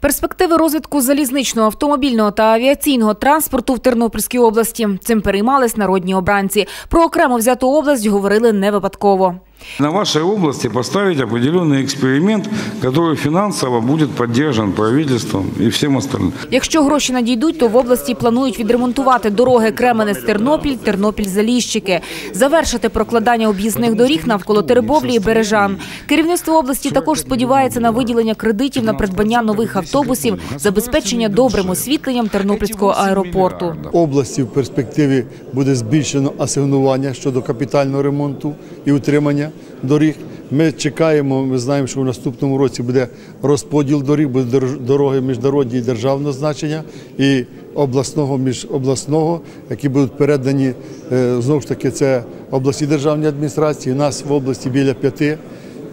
Перспективи розвитку залізничного, автомобільного та авіаційного транспорту в Тернопільській області. Цим переймались народні обранці. Про окремо взяту область говорили не випадково. На вашей области поставить определенный эксперимент, который финансово будет поддержан правительством и всем остальным. Якщо гроші надійдуть, то в області планують відремонтувати дороги Кременець-Тернопіль, Тернопіль-Заліщики, завершити прокладання об'їзних доріг навколо Теребовлі і Бережан. Керівництво області також сподівається на виділення кредитів на придбання нових автобусів, забезпечення добрим освітленням Тернопільського аеропорту. області в перспективі буде збільшено асигнування щодо капітального ремонту і утримання доріг. Ми чекаємо, ми знаємо, що в наступному році буде розподіл доріг, будуть дороги міжнародні і державного значення і обласного між обласного, які будуть передані е, знову ж таки це обласні державні адміністрації. У нас в області біля п'яти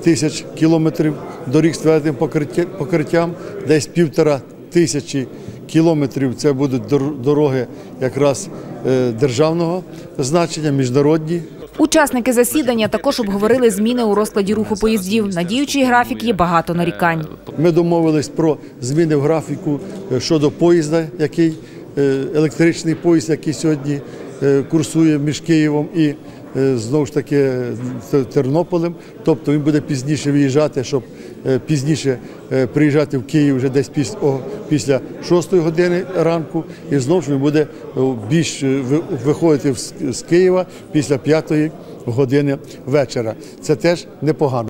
тисяч кілометрів доріг з твердим покриттям, десь півтора тисячі кілометрів це будуть дороги якраз е, державного значення, міжнародні. Учасники засідання також обговорили зміни у розкладі руху поїздів. На діючий графік є багато нарікань. Ми домовились про зміни в графіку е, щодо поїзда, який е, електричний поїзд, який сьогодні е, курсує між Києвом і знову ж таки е, Тернополем. Тобто він буде пізніше виїжджати, щоб е, пізніше е, приїжджати в Київ вже десь після, після 6 години ранку, і знову ж він буде е, більш е, виходити з Києва після 5 години вечора. Це теж непогано.